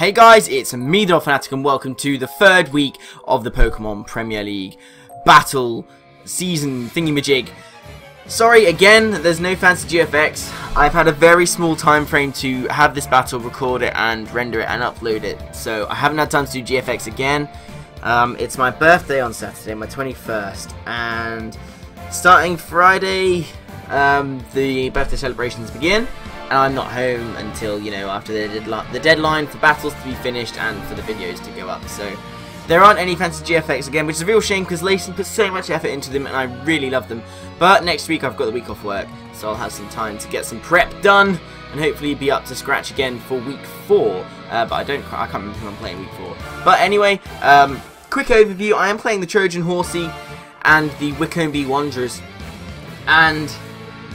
Hey guys, it's me, the Fanatic, and welcome to the third week of the Pokemon Premier League Battle Season Thingy-Majig. Sorry, again, there's no fancy GFX. I've had a very small time frame to have this battle, record it, and render it, and upload it. So I haven't had time to do GFX again. Um, it's my birthday on Saturday, my 21st, and starting Friday, um, the birthday celebrations begin and I'm not home until, you know, after the, the deadline for battles to be finished and for the videos to go up. So there aren't any fancy GFX again, which is a real shame because Layson put so much effort into them and I really love them. But next week I've got the week off work, so I'll have some time to get some prep done and hopefully be up to scratch again for week 4. Uh, but I don't, I can't remember who I'm playing week 4. But anyway, um, quick overview, I am playing the Trojan Horsea and the Wycombe Wanderers. And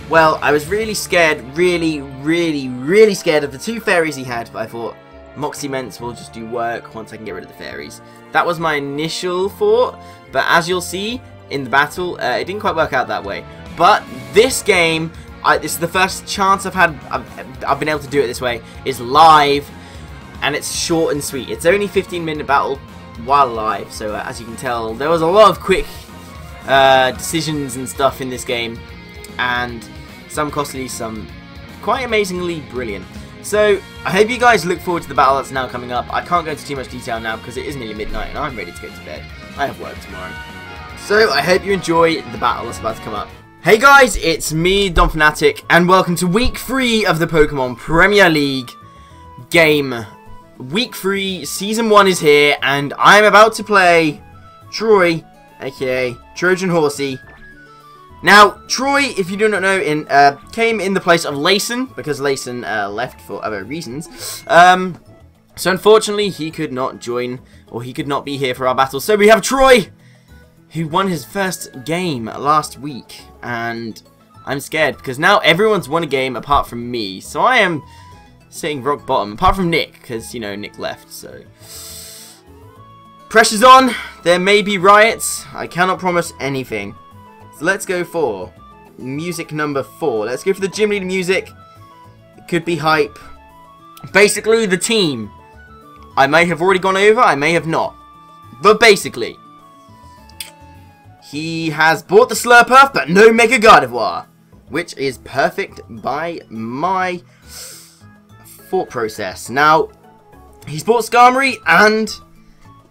well, I was really scared, really, really, really scared of the two fairies he had, but I thought Moxie Mence will just do work once I can get rid of the fairies. That was my initial thought, but as you'll see in the battle, uh, it didn't quite work out that way. But this game, I, this is the first chance I've had, I've, I've been able to do it this way, is live, and it's short and sweet. It's only 15 minute battle while live, so uh, as you can tell, there was a lot of quick uh, decisions and stuff in this game, and some costly, some um, quite amazingly brilliant. So, I hope you guys look forward to the battle that's now coming up. I can't go into too much detail now because it is nearly midnight and I'm ready to go to bed. I have work tomorrow. So, I hope you enjoy the battle that's about to come up. Hey guys, it's me, Donphanatic, and welcome to week 3 of the Pokemon Premier League game. Week 3, Season 1 is here, and I'm about to play Troy, aka Trojan Horsea, now, Troy, if you do not know, in uh, came in the place of Layson, because Layson uh, left for other reasons. Um, so unfortunately, he could not join, or he could not be here for our battle. So we have Troy, who won his first game last week, and I'm scared, because now everyone's won a game apart from me, so I am sitting rock bottom, apart from Nick, because, you know, Nick left, so... Pressure's on, there may be riots, I cannot promise anything. So let's go for music number four. Let's go for the gym leader music. It could be hype. Basically, the team. I may have already gone over, I may have not. But basically, he has bought the Slurpuff, but no Mega Gardevoir. Which is perfect by my thought process. Now, he's bought Skarmory and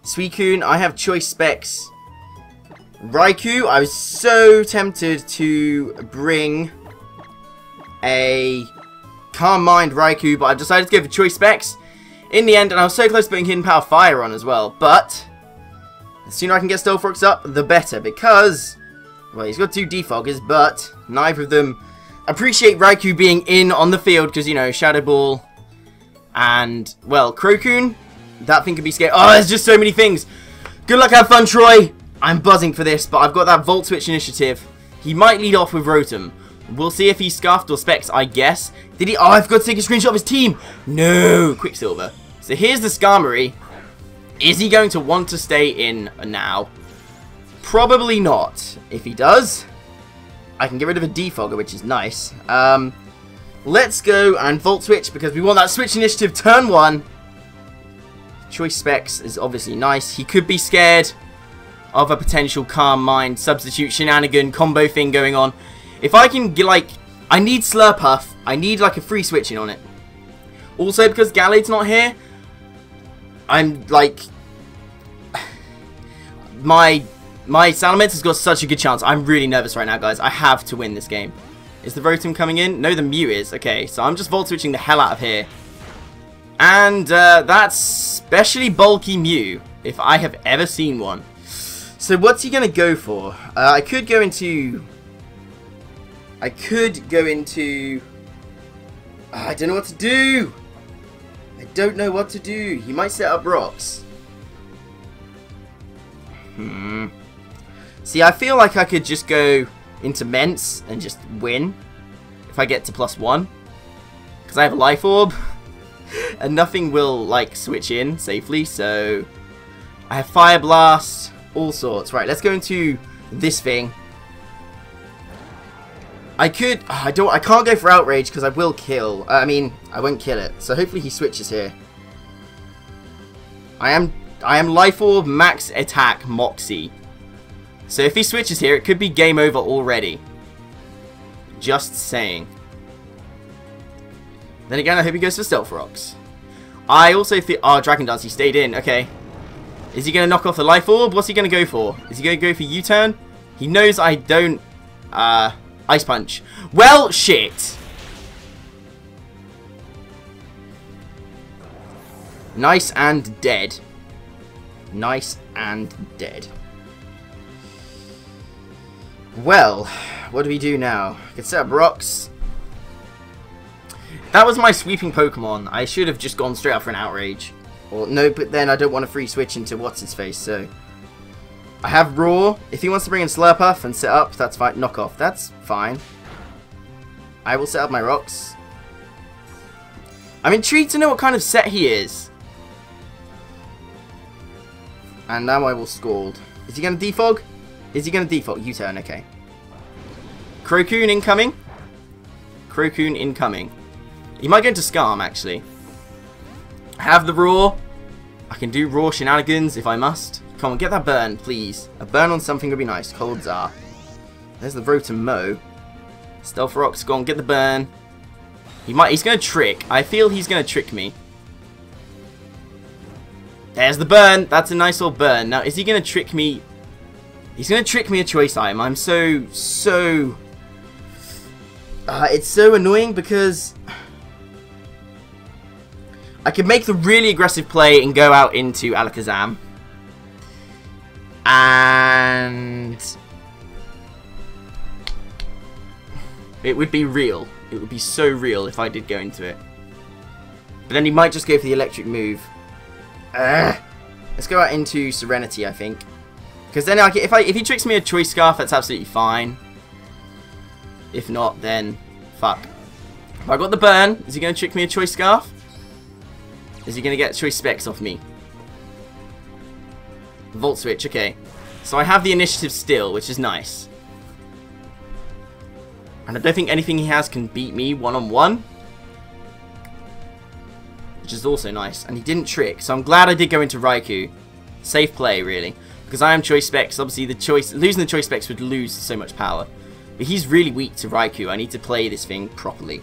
Suicune. I have choice specs Raikou, I was so tempted to bring a Calm Mind Raikou, but I decided to go for Choice Specs in the end, and I was so close to putting Hidden Power Fire on as well, but the sooner I can get Stealth up, the better, because, well, he's got two Defoggers, but neither of them appreciate Raikou being in on the field, because, you know, Shadow Ball and, well, Crocoon, that thing could be scary. Oh, there's just so many things. Good luck, have fun, Troy. I'm buzzing for this, but I've got that Volt Switch initiative. He might lead off with Rotom. We'll see if he's scarfed or specs, I guess. Did he? Oh, I've got to take a screenshot of his team. No, Quicksilver. So here's the Skarmory. Is he going to want to stay in now? Probably not. If he does, I can get rid of a Defogger, which is nice. Um, let's go and Volt Switch, because we want that Switch Initiative turn one. Choice Specs is obviously nice. He could be scared of a potential Calm Mind substitute shenanigan combo thing going on. If I can like, I need Slurpuff. I need, like, a free switching on it. Also, because Gallade's not here, I'm, like, my, my Salamence has got such a good chance. I'm really nervous right now, guys. I have to win this game. Is the Rotom coming in? No, the Mew is. Okay, so I'm just Volt Switching the hell out of here. And uh, that's specially bulky Mew, if I have ever seen one. So what's he going to go for? Uh, I could go into... I could go into... I don't know what to do! I don't know what to do. He might set up rocks. Hmm. See, I feel like I could just go into Mence and just win. If I get to plus one. Because I have a Life Orb. and nothing will, like, switch in safely, so... I have Fire Blast all sorts. Right, let's go into this thing. I could... Oh, I don't... I can't go for Outrage because I will kill. Uh, I mean, I won't kill it. So hopefully he switches here. I am I am Life Orb Max Attack Moxie. So if he switches here, it could be game over already. Just saying. Then again, I hope he goes for Stealth Rocks. I also think... Oh, Dragon Dance, he stayed in. Okay. Is he going to knock off the Life Orb? What's he going to go for? Is he going to go for U-turn? He knows I don't... Uh, Ice Punch. Well, shit. Nice and dead. Nice and dead. Well, what do we do now? I can set up rocks. That was my sweeping Pokemon. I should have just gone straight up for an Outrage. Or no, but then I don't want to free switch into what's-his-face, so... I have Roar. If he wants to bring in Slurpuff and set up, that's fine. Knock off, that's fine. I will set up my rocks. I'm intrigued to know what kind of set he is. And now I will Scald. Is he going to defog? Is he going to default? U-turn, okay. Crocoon incoming. Crocoon incoming. He might go into Scarm, actually. Have the Roar. I can do Roar shenanigans if I must. Come on, get that burn, please. A burn on something would be nice. Cold Czar. There's the Rotom Mow. Stealth Rock's gone. Get the burn. He might. He's going to trick. I feel he's going to trick me. There's the burn. That's a nice little burn. Now, is he going to trick me? He's going to trick me a choice item. I'm so, so... Uh, it's so annoying because... I could make the really aggressive play and go out into Alakazam. And... It would be real. It would be so real if I did go into it. But then he might just go for the electric move. Ugh. Let's go out into Serenity, I think. Because then I if, I, if he tricks me a Choice Scarf, that's absolutely fine. If not, then fuck. I got the burn. Is he going to trick me a Choice Scarf? Is he going to get Choice Specs off me? Volt Switch, okay. So I have the initiative still, which is nice. And I don't think anything he has can beat me one-on-one. -on -one which is also nice. And he didn't trick, so I'm glad I did go into Raikou. Safe play, really. Because I am Choice Specs, obviously the choice losing the Choice Specs would lose so much power. But he's really weak to Raikou. I need to play this thing properly.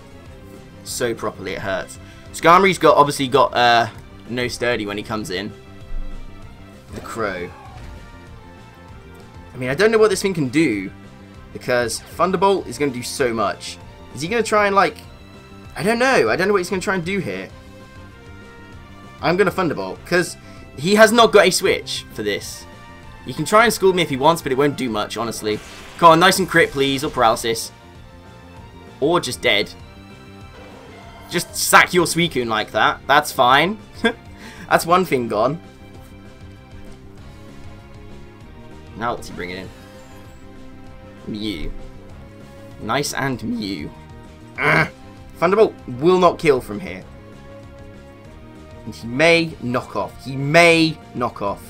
So properly, it hurts. Skarmory's got obviously got uh, no sturdy when he comes in. The Crow. I mean, I don't know what this thing can do. Because Thunderbolt is going to do so much. Is he going to try and, like... I don't know. I don't know what he's going to try and do here. I'm going to Thunderbolt, because he has not got a switch for this. He can try and school me if he wants, but it won't do much, honestly. Come on, nice and crit, please, or paralysis. Or just dead. Just sack your Suicune like that. That's fine. That's one thing gone. Now what's he bringing in? Mew. Nice and Mew. Ugh. Thunderbolt will not kill from here. And he may knock off. He may knock off.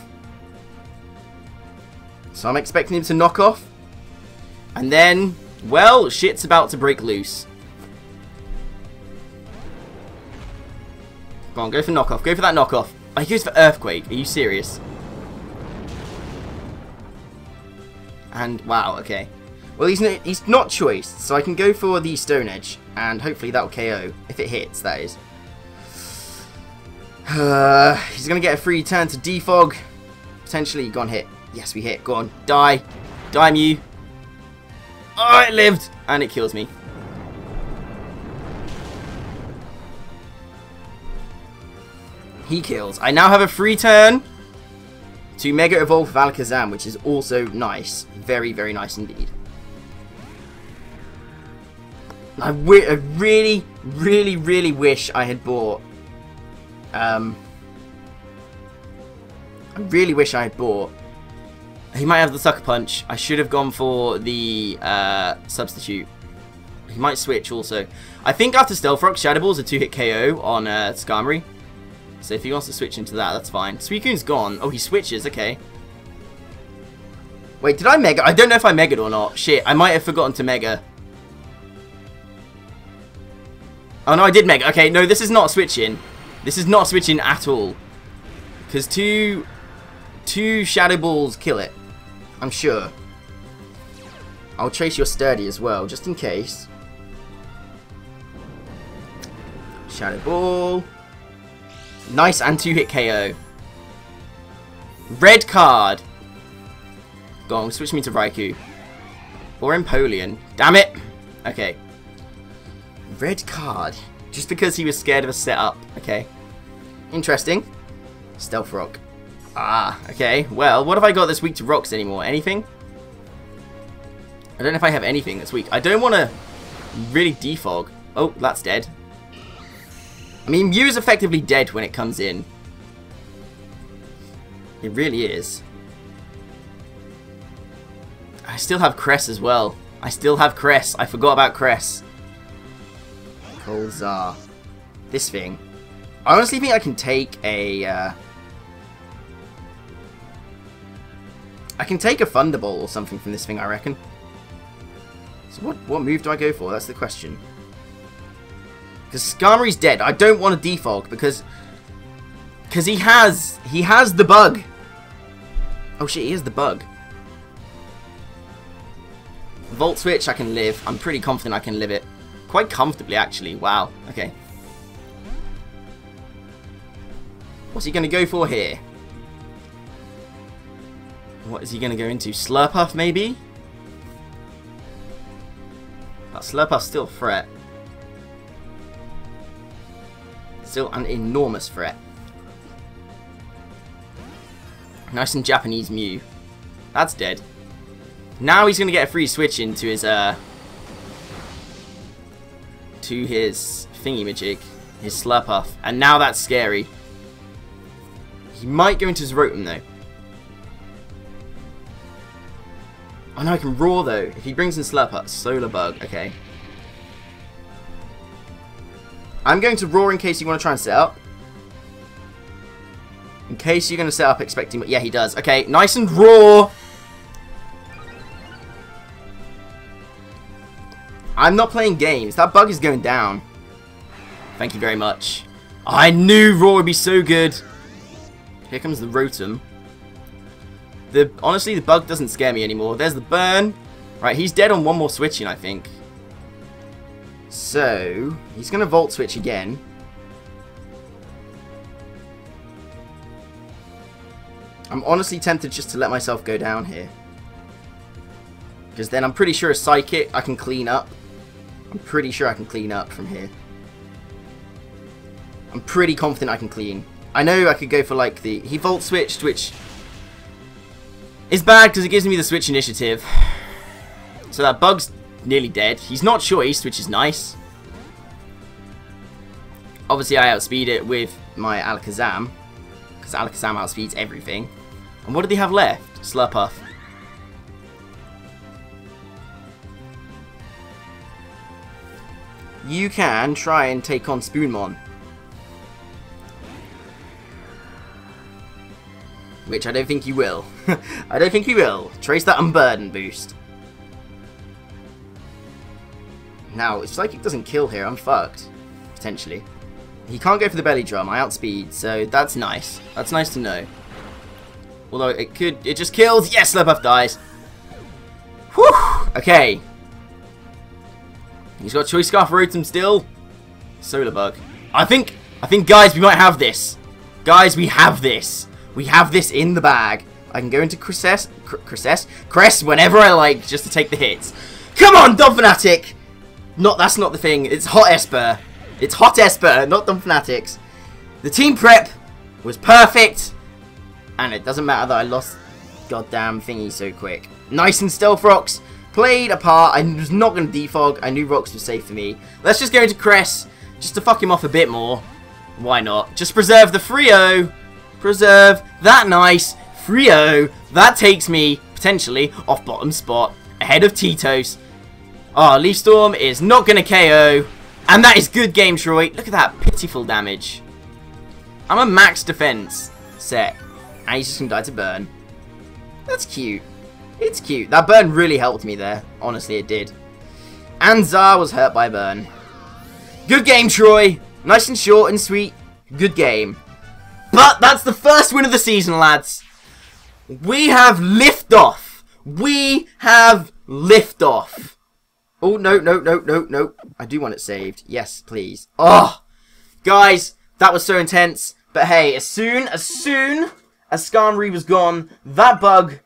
So I'm expecting him to knock off. And then, well, shit's about to break loose. Go on, go for knockoff. Go for that knockoff. Oh, he goes for Earthquake. Are you serious? And, wow, okay. Well, he's, he's not choiced, so I can go for the Stone Edge, and hopefully that'll KO. If it hits, that is. Uh, he's going to get a free turn to defog. Potentially, gone hit. Yes, we hit. Go on, die. Die, Mew. Oh, it lived. And it kills me. He kills. I now have a free turn to Mega Evolve Alakazam, which is also nice. Very, very nice indeed. I, I really, really, really wish I had bought um, I really wish I had bought. He might have the Sucker Punch. I should have gone for the uh, Substitute. He might switch also. I think after Stealth Rock, Shadow Ball's a two-hit KO on uh, Skarmory. So if he wants to switch into that, that's fine. Suicune's gone. Oh, he switches. Okay. Wait, did I Mega? I don't know if I Megaed or not. Shit, I might have forgotten to Mega. Oh, no, I did Mega. Okay, no, this is not switching. This is not switching at all. Because two, two Shadow Balls kill it. I'm sure. I'll chase your sturdy as well, just in case. Shadow Ball. Nice and two hit KO. Red card. Go on, switch me to Raikou. Or Empoleon. Damn it! Okay. Red card. Just because he was scared of a setup. Okay. Interesting. Stealth Rock. Ah, okay. Well, what have I got this week to rocks anymore? Anything? I don't know if I have anything this week. I don't want to really defog. Oh, that's dead. I mean, Mew is effectively dead when it comes in. It really is. I still have Cress as well. I still have Cress. I forgot about Cress. Colzar. This thing. I honestly think I can take a... Uh, I can take a Thunderbolt or something from this thing, I reckon. So what, what move do I go for? That's the question. Because Skarmory's dead. I don't want to defog because... Because he has... He has the bug. Oh shit, he has the bug. Volt Switch, I can live. I'm pretty confident I can live it. Quite comfortably, actually. Wow. Okay. What's he going to go for here? What is he going to go into? Slurpuff, maybe? That Slurpuff's still threat. Still an enormous threat. Nice and Japanese Mew. That's dead. Now he's going to get a free switch into his, uh... To his thingy-majig. His Slurpuff. And now that's scary. He might go into his Rotom, though. Oh no, I can Roar, though. If he brings in Slurpuff. Solar Bug. Okay. I'm going to Roar in case you want to try and set up. In case you're going to set up expecting... But Yeah, he does. Okay, nice and Roar. I'm not playing games. That bug is going down. Thank you very much. I knew Roar would be so good. Here comes the Rotom. The Honestly, the bug doesn't scare me anymore. There's the burn. Right, he's dead on one more switching, I think. So, he's going to Volt Switch again. I'm honestly tempted just to let myself go down here. Because then I'm pretty sure a Psychic I can clean up. I'm pretty sure I can clean up from here. I'm pretty confident I can clean. I know I could go for like the... He Volt Switched, which is bad because it gives me the Switch initiative. So that bug's nearly dead. He's not choiced, which is nice. Obviously, I outspeed it with my Alakazam. Because Alakazam outspeeds everything. And what do they have left? Slurpuff. you can try and take on Spoonmon. Which I don't think you will. I don't think you will. Trace that Unburden boost. Now, if Psychic doesn't kill here, I'm fucked. Potentially. He can't go for the belly drum, I outspeed, so that's nice. That's nice to know. Although it could, it just kills. Yes, Slurpuff dies. Whew! Okay, He's got Choice Scarf Rotom still. Solar Bug. I think, I think, guys, we might have this. Guys, we have this. We have this in the bag. I can go into Cresses, Cresses, Cress whenever I like, just to take the hits. Come on, Dumb Fanatic! Not, that's not the thing. It's Hot Esper. It's Hot Esper, not Dumb Fanatics. The team prep was perfect. And it doesn't matter that I lost goddamn thingy so quick. Nice and Stealth Rocks played a part. I was not going to defog. I knew Rocks was safe for me. Let's just go into Cress, just to fuck him off a bit more. Why not? Just preserve the Frio. Preserve that nice Frio. That takes me, potentially, off bottom spot, ahead of Tito's. Oh, Leaf Storm is not going to KO. And that is good game, Troy. Look at that pitiful damage. I'm a max defense set. And he's just going to die to burn. That's cute. It's cute. That burn really helped me there. Honestly, it did. And Zar was hurt by burn. Good game, Troy. Nice and short and sweet. Good game. But that's the first win of the season, lads. We have liftoff. We have liftoff. Oh, no, no, no, no, no. I do want it saved. Yes, please. Oh, guys, that was so intense. But hey, as soon, as soon as Skarmory was gone, that bug,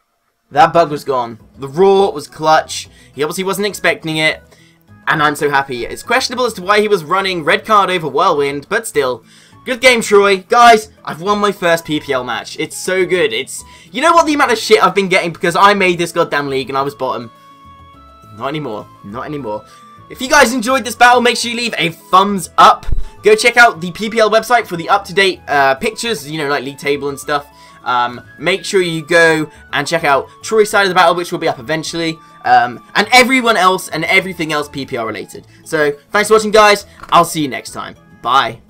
that bug was gone. The Roar was clutch. He obviously wasn't expecting it. And I'm so happy. It's questionable as to why he was running red card over Whirlwind, but still. Good game, Troy. Guys, I've won my first PPL match. It's so good. It's, you know what the amount of shit I've been getting because I made this goddamn league and I was bottom. Not anymore. Not anymore. If you guys enjoyed this battle, make sure you leave a thumbs up. Go check out the PPL website for the up-to-date uh, pictures, you know, like league table and stuff. Um, make sure you go and check out Troy's side of the battle, which will be up eventually. Um, and everyone else and everything else PPL related. So, thanks for watching, guys. I'll see you next time. Bye.